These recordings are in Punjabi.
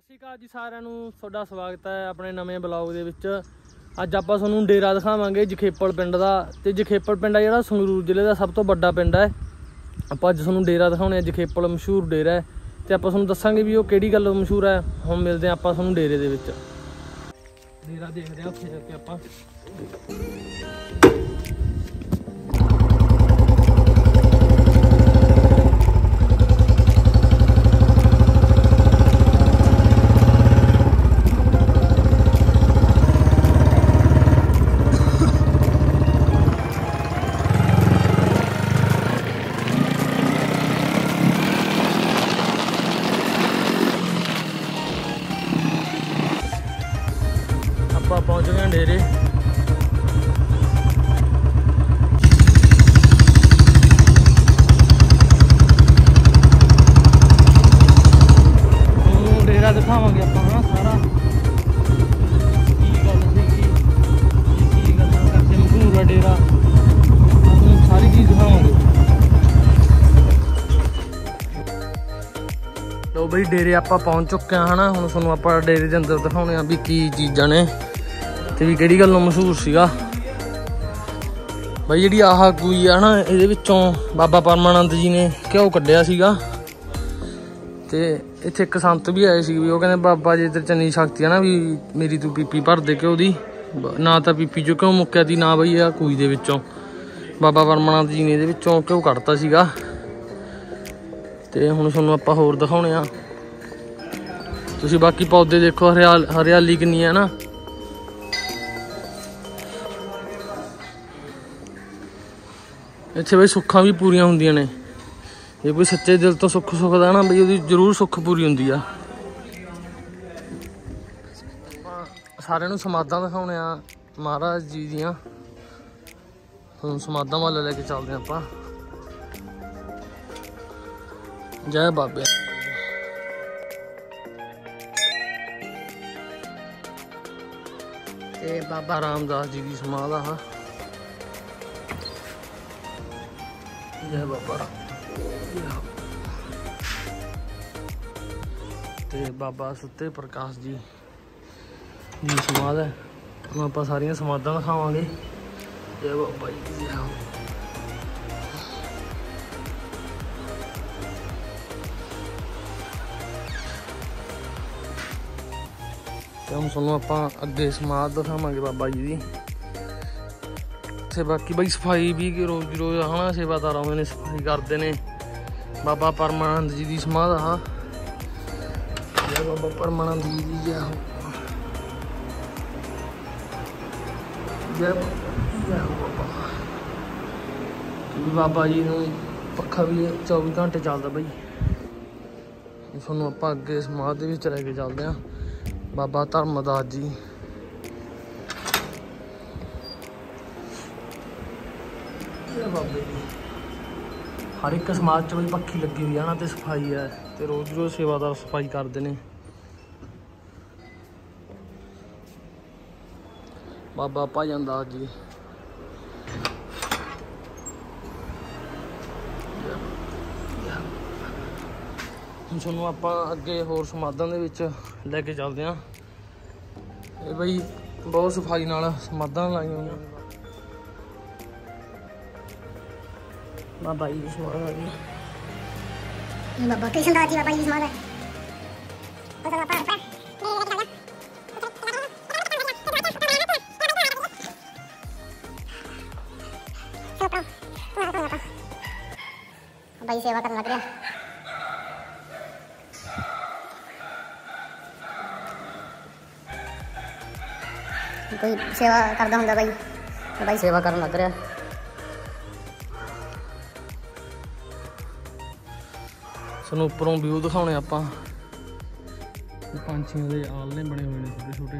ਸਤਿ ਸ਼੍ਰੀ ਅਕਾਲ ਜੀ ਸਾਰਿਆਂ ਨੂੰ। ਤੁਹਾਡਾ ਸਵਾਗਤ ਹੈ ਆਪਣੇ ਨਵੇਂ ਬਲੌਗ ਦੇ ਵਿੱਚ। ਅੱਜ ਆਪਾਂ ਤੁਹਾਨੂੰ ਡੇਰਾ ਦਿਖਾਵਾਂਗੇ ਜਖੇਪਲ ਪਿੰਡ ਦਾ। ਤੇ ਜਖੇਪਲ ਪਿੰਡ ਆ ਜਿਹੜਾ ਸੰਗਰੂਰ ਜ਼ਿਲ੍ਹੇ ਦਾ ਸਭ ਤੋਂ ਵੱਡਾ ਪਿੰਡ ਹੈ। ਆਪਾਂ ਅੱਜ ਤੁਹਾਨੂੰ ਡੇਰਾ ਦਿਖਾਉਣੇ ਆ ਜਖੇਪਲ ਮਸ਼ਹੂਰ ਡੇਰਾ ਹੈ। ਤੇ ਆਪਾਂ ਤੁਹਾਨੂੰ ਦੱਸਾਂਗੇ ਵੀ ਉਹ ਕਿਹੜੀ ਗੱਲ ਮਸ਼ਹੂਰ ਹੈ। ਹੁਣ ਮਿਲਦੇ ਹਾਂ ਆਪਾਂ ਤੁਹਾਨੂੰ ਡੇਰੇ ਦੇ ਵਿੱਚ। ਡੇਰਾ ਦੇਖਦੇ ਆ ਉੱਥੇ ਜਾ ਕੇ ਆਪਾਂ। ਪਹੁੰਚ ਗਏ ਹਾਂ ਡੇਰੇ ਤੁਹਾਨੂੰ ਡੇਰਾ ਦਿਖਾਵਾਂਗੇ ਆਪਾਂ ਹਨਾ ਸਾਰਾ। ਕੀ ਗੱਲ ਸੀਗੀ ਕੀ ਕੀ ਗੱਲਾਂ ਕਰਦੇ ਮਸ਼ਹੂਰ ਆ ਡੇਰਾ। ਤੁਹਾਨੂੰ ਸਾਰੀ ਚੀਜ਼ ਦਿਖਾਵਾਂਗੇ। ਲੋ ਬਈ ਡੇਰੇ ਆਪਾਂ ਪਹੁੰਚ ਚੁੱਕੇ ਆ ਹਨਾ। ਹੁਣ ਤੁਹਾਨੂੰ ਆਪਾਂ ਡੇਰੇ ਦੇ ਅੰਦਰ ਦਿਖਾਉਣੇ ਆ ਵੀ ਕੀ ਚੀਜ਼ਾਂ ਨੇ। ਤੇ ਵੀ ਕਿਹੜੀ ਗੱਲੋਂ ਮਸ਼ਹੂਰ ਸੀਗਾ? ਬਈ ਜਿਹੜੀ ਆਹ ਗੂਈ ਆ ਨਾ, ਇਹਦੇ ਵਿੱਚੋਂ ਬਾਬਾ ਪਰਮਾਨੰਦ ਜੀ ਨੇ ਘਿਓ ਕੱਢਿਆ ਸੀਗਾ। ਤੇ ਇੱਥੇ ਇੱਕ ਸੰਤ ਵੀ ਆਏ ਸੀ ਵੀ ਉਹ ਕਹਿੰਦੇ, ਬਾਬਾ ਜੀ ਇੱਧਰ ਚੰਨੀ ਸ਼ਕਤੀ ਆ ਨਾ ਵੀ ਮੇਰੀ ਤੂੰ ਪੀਪੀ ਭਰ ਦੇ ਘਿਓ ਦੀ। ਨਾ ਤਾਂ ਪੀਪੀ ਚੋਂ ਘਿਓ ਮੁੱਕਿਆ ਦੀ, ਨਾ ਬਈ ਆ ਕੂਈ ਦੇ ਵਿੱਚੋਂ। ਬਾਬਾ ਪਰਮਾਨੰਦ ਜੀ ਨੇ ਇਹਦੇ ਵਿੱਚੋਂ ਘਿਓ ਕੱਢਤਾ ਸੀਗਾ। ਤੇ ਹੁਣ ਤੁਹਾਨੂੰ ਆਪਾਂ ਹੋਰ ਦਿਖਾਉਣੇ ਆ। ਤੁਸੀਂ ਬਾਕੀ ਪੌਦੇ ਦੇਖੋ ਹਰਿਆਲ ਹਰਿਆਲੀ ਕਿੰਨੀ ਹੈ ਨਾ। ਇੱਥੇ ਬਈ ਸੁੱਖਾਂ ਵੀ ਪੂਰੀਆਂ ਹੁੰਦੀਆਂ ਨੇ। ਜੇ ਕੋਈ ਸੱਚੇ ਦਿਲ ਤੋਂ ਸੁੱਖ ਸੁਖਦਾ ਨਾ ਬਈ ਉਹਦੀ ਜ਼ਰੂਰ ਸੁੱਖ ਪੂਰੀ ਹੁੰਦੀ ਆ। ਸਾਰਿਆਂ ਨੂੰ ਸਮਾਧਾਂ ਦਿਖਾਉਣੇ ਆ, ਮਹਾਰਾਜ ਜੀ ਦੀਆਂ। ਹੁਣ ਸਮਾਧਾਂ ਵੱਲ ਲੈ ਕੇ ਚੱਲਦੇ ਹਾਂ ਆਪਾਂ। ਜੈ ਬਾਬੇ। ਤੇ ਬਾਬਾ ਰਾਮਦਾਸ ਜੀ ਦੀ ਸਮਾਧ। ਆ ਜੈ ਬਾਬਾ। ਰਾਮ। ਤੇ ਬਾਬਾ ਸੁੱਤੇ ਪ੍ਰਕਾਸ਼ ਜੀ। ਦੀ ਸਮਾਧ ਹੈ। ਹੁਣ ਆਪਾਂ ਸਾਰੀਆਂ ਸਮਾਧਾਂ ਦਿਖਾਵਾਂਗੇ। ਜੈ ਬਾਬਾ ਜੀ ਜੈ ਤੇ ਹੁਣ ਤੁਹਾਨੂੰ ਆਪਾਂ ਅੱਗੇ ਸਮਾਧ ਦਿਖਾਵਾਂਗੇ ਬਾਬਾ ਜੀ ਦੀ। ਤੇ ਬਾਕੀ ਬਈ ਸਫ਼ਾਈ ਵੀ ਕਿ ਰੋਜ਼ ਦੀ ਰੋਜ਼ ਹਨਾ, ਸੇਵਾਦਾਰ ਆਉਂਦੇ ਨੇ, ਸਫ਼ਾਈ ਕਰਦੇ ਨੇ। ਬਾਬਾ ਪਰਮਾਨੰਦ ਜੀ ਦੀ ਸਮਾਧ ਆ। ਜੈ ਬਾਬਾ ਪਰਮਾਨੰਦ ਜੀ ਦੀ ਜੈ ਹੋ। ਜੈ ਬਾਬਾ- ਜੈ ਹੋ ਬਾਬਾ। ਵੀ ਬਾਬਾ ਜੀ ਨੂੰ ਪੱਖਾ ਵੀ 24 ਘੰਟੇ ਚੱਲਦਾ ਬਈ। ਤੁਹਾਨੂੰ ਆਪਾਂ ਅੱਗੇ ਸਮਾਧ ਦੇ ਵਿੱਚ ਲੈ ਕੇ ਚੱਲਦੇ ਹਾਂ ਬਾਬਾ ਧਰਮਦਾਸ ਜੀ। ਬਾਬੇ ਜੀ ਹਰ ਇੱਕ ਸਮਾਜ ਚ ਵੀ ਪੱਖੀ ਲੱਗੀ ਹੋਈ ਆ ਨਾ ਤੇ ਸਫ਼ਾਈ ਹੈ ਤੇ ਰੋਜ਼ ਰੋਜ਼ ਸੇਵਾਦਾਰ ਸਫ਼ਾਈ ਕਰਦੇ ਨੇ। ਬਾਬਾ ਭਾਜਨ ਦਾਸ ਜੀ। ਹੁਣ ਤੁਹਾਨੂੰ ਆਪਾਂ ਅੱਗੇ ਹੋਰ ਸਮਾਧਾਂ ਦੇ ਵਿੱਚ ਲੈ ਕੇ ਚੱਲਦੇ ਹਾਂ ਇਹ ਬਈ ਬਹੁਤ ਸਫ਼ਾਈ ਨਾਲ ਸਮਾਧਾਂ ਲਾਈਆਂ ਹੋਈਆਂ। ਬਾਬਾ ਜੀ ਦੀ ਸਮਾਧ ਆ ਗਈ ਇਹ ਬਾਬਾ ਕ੍ਰਿਸ਼ਨ ਦਾਸ ਜੀ ਬਾਬਾ ਜੀ ਦੀ ਸਮਾਧ ਹੈ ਪਤਾ ਨਾ ਪਾ ਬਾਈ ਸੇਵਾ ਕਰਨ ਲੱਗ ਰਿਹਾ ਕੋਈ ਸੇਵਾ ਕਰਦਾ ਹੁੰਦਾ ਬਾਈ ਤੇ ਬਾਈ ਸੇਵਾ ਕਰਨ ਲੱਗ ਰਿਹਾ ਸਾਨੂੰ ਉੱਪਰੋਂ ਵਿਊ ਦਿਖਾਉਣੇ ਆਪਾਂ। ਇਹ ਪੰਛੀਆਂ ਦੇ ਆਲਣੇ ਬਣੇ ਹੋਏ ਨੇ ਛੋਟੇ ਛੋਟੇ।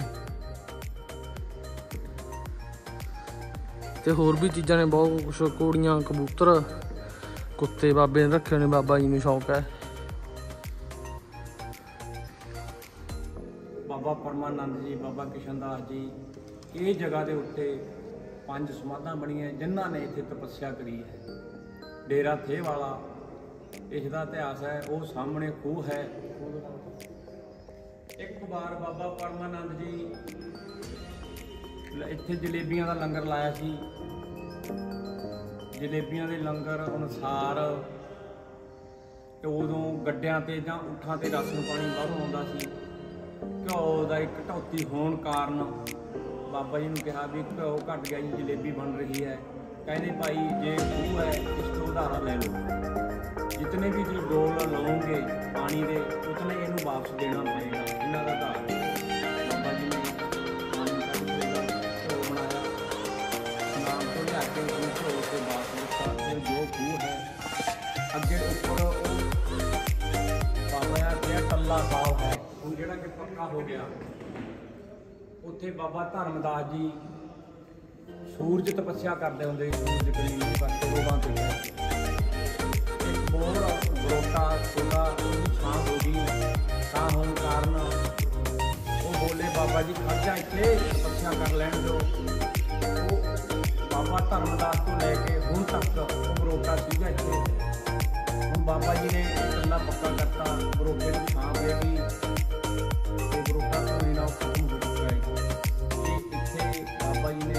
ਤੇ ਹੋਰ ਵੀ ਚੀਜ਼ਾਂ ਨੇ ਬਹੁਤ ਕੁਛ ਕੋੜੀਆਂ ਕਬੂਤਰ ਕੁੱਤੇ ਬਾਬੇ ਨੇ ਰੱਖੇ ਹੋਏ ਨੇ ਬਾਬਾ ਜੀ ਨੂੰ ਸ਼ੌਂਕ ਹੈ। ਬਾਬਾ ਪਰਮਾਨੰਦ ਜੀ ਬਾਬਾ ਕਿਸ਼ਨਦਾਸ ਜੀ ਇਹ ਜਗ੍ਹਾ ਦੇ ਉੱਤੇ ਪੰਜ ਸਮਾਧਾਂ ਬਣੀਆਂ ਜਿਨ੍ਹਾਂ ਨੇ ਇੱਥੇ ਤਪੱਸਿਆ ਕਰੀ ਹੈ। ਡੇਰਾ ਥੇ ਵਾਲਾ ਇਸ ਦਾ ਇਤਿਹਾਸ ਹੈ, ਉਹ ਸਾਹਮਣੇ ਖੂਹ ਹੈ। ਇੱਕ ਵਾਰ ਬਾਬਾ ਪਰਮਾਨੰਦ ਜੀ ਇੱਥੇ ਜਲੇਬੀਆਂ ਦਾ ਲੰਗਰ ਲਾਇਆ ਸੀ। ਜਲੇਬੀਆਂ ਦੇ ਲੰਗਰ ਅਨੁਸਾਰ ਤੇ ਉਦੋਂ ਗੱਡਿਆਂ ਤੇ ਜਾਂ ਊਠਾਂ ਤੇ ਰਾਸ਼ਨ ਪਾਣੀ ਬਾਹਰੋਂ ਆਉਂਦਾ ਸੀ। ਘਿਓ ਦਾ ਇੱਕ ਢੌਤੀ ਹੋਣ ਕਾਰਨ ਬਾਬਾ ਜੀ ਨੂੰ ਕਿਹਾ ਵੀ ਘਿਓ ਘਟ ਗਿਆ ਜੀ, ਜਲੇਬੀ ਬਣ ਰਹੀ ਹੈ। ਕਹਿੰਦੇ ਭਾਈ, ਜੇ ਖੂਹ ਹੈ, ਇਸ ਤੋਂ ਉਧਾਰਾ ਲੈ ਲਓ। ਜਿਤਨੇ ਵੀ ਤੁਸੀਂ ਡੋਲ ਲਓਗੇ ਪਾਣੀ ਦੇ ਉਤਨੇ ਇਹਨੂੰ ਵਾਪਸ ਦੇਣਾ ਪਏਗਾ ਇਹਨਾਂ ਦਾ ਉਧਾਰ ਬਾਬਾ ਜੀ ਨੇ ਪਾਣੀ ਕੱਢ ਕੇ ਬਣਾਇਆ ਨਾਮ ਤੋਂ ਲਿਆ ਕੇ ਉਹਨੂੰ ਘਿਓ ਤੇ ਵਾਪਸ ਦਿੱਤਾ ਫਿਰ ਜੋ ਖੂਹ ਹੈ ਅੱਗੇ ਉੱਪਰ ਉਹ ਬਾਬਾ ਆ ਟੱਲਾ ਸਾਹਿਬ ਹੈ ਉਹ ਜਿਹੜਾ ਕਿ ਪੱਕਾ ਹੋ ਗਿਆ। ਉੱਥੇ ਬਾਬਾ ਧਰਮਦਾਸ ਜੀ ਸੂਰਜ ਤਪੱਸਿਆ ਕਰਦੇ ਹੁੰਦੇ ਸੀ, ਸੂਰਜ ਕਰੀਬ ਕਰਕੇ ਰੋਗਾਂ ਤੇ। ਇੱਕ ਬੋਰ ਬਰੋਟਾ ਸੁਲਾ ਉਹਦੀ ਛਾਂ ਹੋ ਗਈ। ਤਾਂ ਹੋਣ ਕਾਰਨ ਉਹ ਬੋਲੇ, ਬਾਬਾ ਜੀ, ਖਰਚਾ ਇੱਥੇ ਤਪੱਸਿਆ ਕਰ ਲੈਣ ਦਿਓ। ਉਹ ਬਾਬਾ ਧਰਮਦਾਸ ਤੋਂ ਲੈ ਕੇ ਹੁਣ ਤੱਕ ਉਹ ਬਰੋਟਾ ਸੀਗਾ ਇੱਥੇ। ਹੁਣ ਬਾਬਾ ਜੀ ਨੇ ਇਹ ਕੰਨਾ ਪੱਕਾ ਕਰਤਾ ਬਰੋਟੇ ਨੂੰ ਛਾਂ ਦੇਗੀ ਤੇ ਬਰੋਟਾ ਕੋਈ ਨਾ ਖਤਮ ਹੋ ਚੁੱਕਾ ਹੈ। ਇੱਥੇ ਬਾਬਾ ਜੀ ਨੇ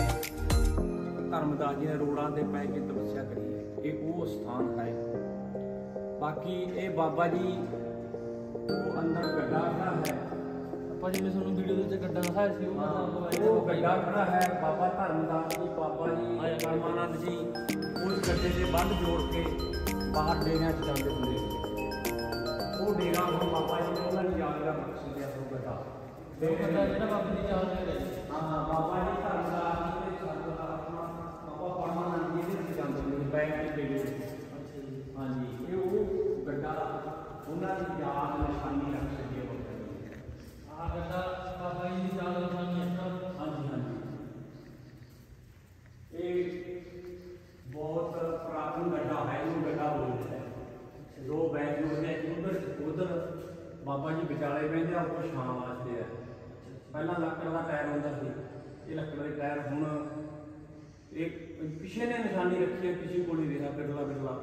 ਧਰਮਦਾਸ ਜੀ ਨੇ ਰੋੜਾਂ ਤੇ ਪੈ ਕੇ ਤਪੱਸਿਆ ਕਰੀ। ਹੈ ਇਹ ਉਹ ਸਥਾਨ ਹੈ ਬਾਕੀ ਇਹ ਬਾਬਾ ਜੀ ਉਹ ਅੰਦਰ ਗੱਡਾ ਖੜਾ ਹੈ। ਆਪਾਂ ਜਿਵੇਂ ਤੁਹਾਨੂੰ ਵੀਡੀਓ ਦੇ ਵਿੱਚ ਗੱਡਾ ਦਿਖਾਇਆ ਸੀ ਉਹ ਮੈਂ ਉਹ ਗੱਡਾ ਖੜਾ ਹੈ ਬਾਬਾ ਧਰਮਦਾਸ ਜੀ ਬਾਬਾ ਜੀ ਪਰਮਾਨੰਦ ਜੀ ਉਸ ਗੱਡੇ ਦੇ ਬੰਦ ਜੋੜ ਕੇ ਬਾਹਰ ਡੇਰਿਆਂ 'ਚ ਜਾਂਦੇ ਹੁੰਦੇ ਸੀ। ਉਹ ਡੇਰਾ ਹੁਣ ਬਾਬਾ ਜੀ ਨੇ ਉਹਨਾਂ ਦੀ ਯਾਦ ਦਾ ਮਕਸਦ ਹੈ ਉਹ ਗੱਡਾ। ਤੇ ਜਿਹੜਾ ਬਾਬਾ ਦੀ ਚਾਲ ਹੈ ਹਾਂ ਹਾਂ ਬਾਬਾ ਜੀ ਧਰਮਦਾਸ ਜੀ ਦੇ ਸਾਧੂ ਦਾ ਆਪਣਾ ਬਾਬਾ ਪਰਮਾਨੰਦ ਜੀ ਦੇ ਵਿੱਚ ਜਾਂਦੇ ਹੁੰਦੇ ਸੀ ਬੈਂਕ ਦੇ ਡੇਰੇ ਵਿੱਚ ਹਾਂਜੀ ਇਹ ਉਹ ਗੱਡਾ ਉਹਨਾਂ ਦੀ ਯਾਦ ਨਿਸ਼ਾਨੀ ਰੱਖ ਸਕੇ ਬਾਬਾ ਜੀ ਆਹ ਗੱਡਾ ਬਾਬਾ ਜੀ ਦੀ ਚਾਲ ਨਿਸ਼ਾਨੀ ਹੈ ਹਾਂਜੀ ਹਾਂਜੀ ਇਹ ਬਹੁਤ ਪ੍ਰਾਚੀਨ ਗੱਡਾ ਹੈ ਇਹਨੂੰ ਗੱਡਾ ਬੋਲਦੇ ਹੈ ਦੋ ਬੈਠ ਨੇ ਉਧਰ ਉਧਰ ਬਾਬਾ ਜੀ ਵਿਚਾਲੇ ਬਹਿੰਦੇ ਆ ਉੱਪਰ ਛਾਂ ਵਾਸਤੇ ਹੈ ਪਹਿਲਾਂ ਲੱਕੜ ਦਾ ਟਾਇਰ ਹੁੰਦਾ ਸੀ, ਇਹ ਲੱਕੜ ਦੇ ਟਾਇਰ ਹੁਣ ਇਹ ਪਿਛੇ ਨੇ ਨਿਸ਼ਾਨੀ ਰੱਖੀ ਹੈ ਕਿਸੇ ਕੋਲ ਹੀ ਰਿਹਾ ਬਿਰਲਾ ਬਿਰਲਾ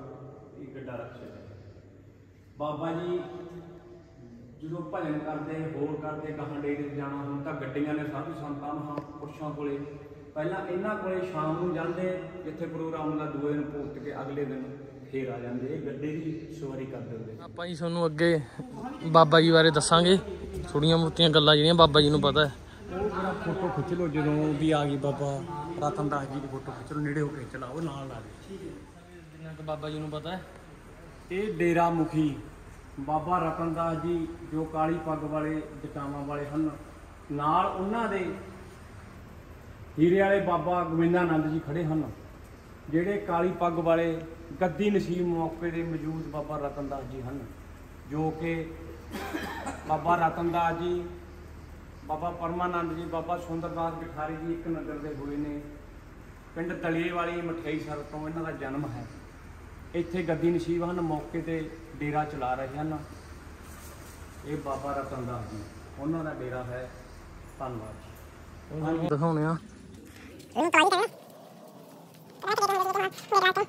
ਇਹ ਗੱਡਾ ਰੱਖਿਆ ਬਾਬਾ ਜੀ ਜਦੋਂ ਭਜਨ ਕਰਦੇ, ਹੋਰ ਕਰਦੇ, ਗਾਹਾਂ ਡੇਰੇ ਜਾਣਾ, ਹੁਣ ਤਾਂ ਗੱਡੀਆਂ ਨੇ ਸਾਧੂ ਸੰਤਾਂ ਮਹਾਂ ਪੁਰਸ਼ਾਂ ਕੋਲੇ। ਪਹਿਲਾਂ ਇਹਨਾਂ ਕੋਲੇ ਸ਼ਾਮ ਨੂੰ ਜਾਂਦੇ, ਜਿੱਥੇ ਪ੍ਰੋਗਰਾਮ ਦਾ ਦੂਏ ਦਿਨ ਭੋਗਤ ਕੇ ਅਗਲੇ ਦਿਨ ਫੇਰ ਆ ਜਾਂਦੇ ਇਹ ਗੱਡੇ ਦੀ ਸਵਾਰੀ ਕਰਦੇ ਹੁੰਦੇ। ਆਪਾਂ ਜੀ ਤੁਹਾਨੂੰ ਅੱਗੇ ਬਾਬਾ ਜੀ ਬਾਰੇ ਦੱਸਾਂਗੇ। ਥੋੜੀਆਂ ਮੋਟੀਆਂ ਗੱਲਾਂ ਜਿਹੜੀਆਂ ਬਾਬਾ ਜੀ ਨੂੰ ਪਤਾ ਹੈ। ਉਹ ਜਿਹੜਾ ਫੋਟੋ ਖਿੱਚ ਲਓ ਜਦੋਂ ਵੀ ਆ ਗਈ ਬਾਬਾ ਰਤਨਦਾਸ ਜੀ ਦੀ ਫੋਟੋ ਖਿੱਚ ਲਓ ਨੇੜੇ ਹੋ ਕੇ ਚਲਾਓ ਨਾਲ ਲਾ ਦੇ ਜਿੰਨਾ ਕਿ ਬਾਬਾ ਜੀ ਨੂੰ ਪਤਾ ਹੈ। ਇਹ ਡੇਰਾ ਮੁਖੀ ਬਾਬਾ ਰਤਨਦਾਸ ਜੀ ਜੋ ਕਾਲੀ ਪੱਗ ਵਾਲੇ ਜਟਾਵਾਂ ਵਾਲੇ ਹਨ ਨਾਲ ਉਹਨਾਂ ਦੇ ਹੀਰੇ ਵਾਲੇ ਬਾਬਾ ਗੋਬਿੰਦਾਨੰਦ ਜੀ ਖੜੇ ਹਨ ਜਿਹੜੇ ਕਾਲੀ ਪੱਗ ਵਾਲੇ ਗੱਦੀ ਨਸੀਬ ਮੌਕੇ ਦੇ ਮੌਜੂਦ ਬਾਬਾ ਰਤਨਦਾਸ ਜੀ ਹਨ ਜੋ ਕਿ ਬਾਬਾ ਰਤਨਦਾਸ ਜੀ ਬਾਬਾ ਪਰਮਾਨੰਦ ਜੀ ਬਾਬਾ ਸੁੰਦਰਦਾਸ ਗਠਾਰੀ ਜੀ ਇੱਕ ਨਗਰ ਦੇ ਹੋਏ ਨੇ। ਪਿੰਡ ਤਲੀਏ ਵਾਲੀ ਮਠਿਆਈ ਸਰ ਤੋਂ ਇਹਨਾਂ ਦਾ ਜਨਮ ਹੈ। ਇੱਥੇ ਗੱਦੀ ਨਸੀਬ ਹਨ ਮੌਕੇ ਤੇ ਡੇਰਾ ਚਲਾ ਰਹੇ ਹਨ। ਇਹ ਬਾਬਾ ਰਤਨਦਾਸ ਜੀ ਉਹਨਾਂ ਦਾ ਡੇਰਾ ਹੈ। ਧੰਨਵਾਦ ਦਿਖਾਉਣੇ ਆ ਇਹਨੂੰ ਕੰਮ ਦੇ ਮੇਰਾ ਤੋਂ।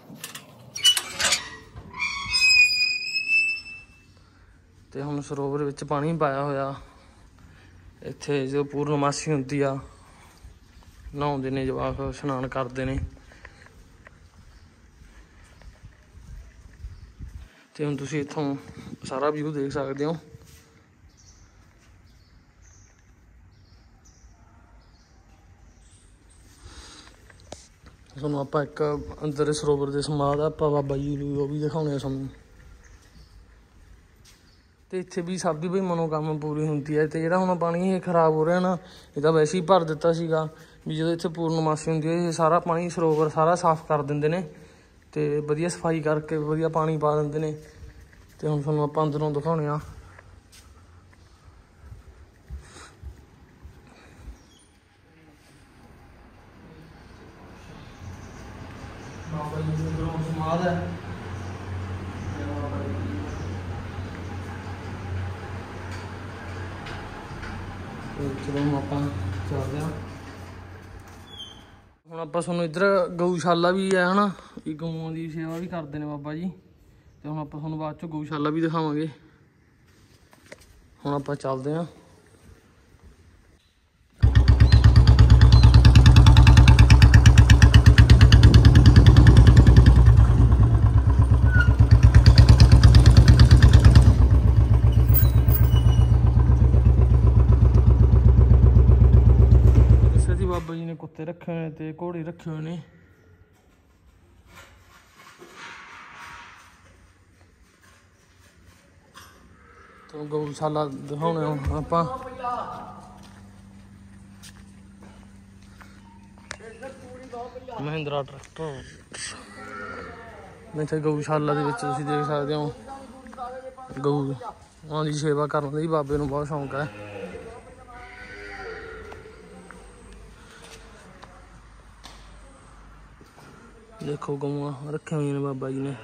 ਤੇ ਹੁਣ ਸਰੋਵਰ ਵਿੱਚ ਪਾਣੀ ਪਾਇਆ ਹੋਇਆ। ਇੱਥੇ ਜੋ ਪੂਰਨਮਾਸੀ ਹੁੰਦੀ ਆ, ਨਹਾਉਂਦੇ ਨੇ ਜਵਾਕ, ਇਸ਼ਨਾਨ ਕਰਦੇ ਨੇ। ਤੇ ਹੁਣ ਤੁਸੀਂ ਇੱਥੋਂ ਸਾਰਾ ਵਿਊ ਦੇਖ ਸਕਦੇ ਹੋ। ਤੁਹਾਨੂੰ ਆਪਾਂ ਇੱਕ ਅੰਦਰ ਸਰੋਵਰ ਦੇ ਸਮਾਧ ਆ, ਆਪਾਂ ਬਾਬਾ ਜੀ ਨੂੰ ਉਹ ਵੀ ਦਿਖਾਉਣੇ ਆ ਸਾਨੂੰ। ਤੇ ਇੱਥੇ ਵੀ ਸਭ ਦੀ ਬਈ ਮਨੋਕਾਮਨਾ ਪੂਰੀ ਹੁੰਦੀ ਹੈ ਤੇ ਜਿਹੜਾ ਹੁਣ ਪਾਣੀ ਇਹ ਖਰਾਬ ਹੋ ਰਿਹਾ ਨਾ, ਇਹ ਤਾਂ ਵੈਸੇ ਹੀ ਭਰ ਦਿੱਤਾ ਸੀਗਾ ਵੀ ਜਦੋਂ ਇੱਥੇ ਪੂਰਨਮਾਸੀ ਹੁੰਦੀ ਹੈ, ਇਹ ਸਾਰਾ ਪਾਣੀ ਸਰੋਵਰ ਸਾਰਾ ਸਾਫ਼ ਕਰ ਦਿੰਦੇ ਨੇ ਤੇ ਵਧੀਆ ਸਫ਼ਾਈ ਕਰਕੇ ਵਧੀਆ ਪਾਣੀ ਪਾ ਦਿੰਦੇ ਨੇ ਤੇ ਹੁਣ ਤੁਹਾਨੂੰ ਆਪਾਂ ਅੰਦਰੋਂ ਦਿਖਾਉਣੇ ਆ। ਬਾਬਾ ਜੀ ਦੇ ਅੰਦਰੋਂ ਸਮਾਧ ਹੈ ਤੇ ਬਾਬਾ ਜੀ ਦੀ ਤੇ ਚਲੋ ਹੁਣ ਆਪਾਂ ਚੱਲਦੇ ਹਾਂ। ਹੁਣ ਆਪਾਂ ਤੁਹਾਨੂੰ ਇੱਧਰ ਗਊਸ਼ਾਲਾ ਵੀ ਹੈ ਹਨਾ ਇਹ ਗਊਆਂ ਦੀ ਸੇਵਾ ਵੀ ਕਰਦੇ ਨੇ ਬਾਬਾ ਜੀ। ਤੇ ਹੁਣ ਆਪਾਂ ਤੁਹਾਨੂੰ ਬਾਅਦ ਚੋਂ ਗਊਸ਼ਾਲਾ ਵੀ ਦਿਖਾਵਾਂਗੇ। ਹੁਣ ਆਪਾਂ ਚੱਲਦੇ ਹਾਂ। ਵਾਸਤੇ ਰੱਖੇ ਹੋਏ ਨੇ ਤੇ ਘੋੜੇ ਰੱਖੇ ਹੋਏ ਨੇ। ਤੋਂ ਗਊਸ਼ਾਲਾ ਦਿਖਾਉਣੇ ਆ ਆਪਾਂ। ਮਹਿੰਦਰਾ ਟਰੈਕਟਰ। ਇੱਥੇ ਗਊਸ਼ਾਲਾ ਦੇ ਵਿੱਚ ਤੁਸੀਂ ਦੇਖ ਸਕਦੇ ਹੋ। ਗਊ ਦੀ ਸੇਵਾ ਕਰਨ ਦਾ ਬਾਬੇ ਨੂੰ ਬਹੁਤ ਸ਼ੌਂਕ ਹੈ। ਦੇਖੋ ਗਊਆਂ ਰੱਖੀਆਂ ਹੋਈਆਂ ਨੇ ਬਾਬਾ ਜੀ ਨੇ।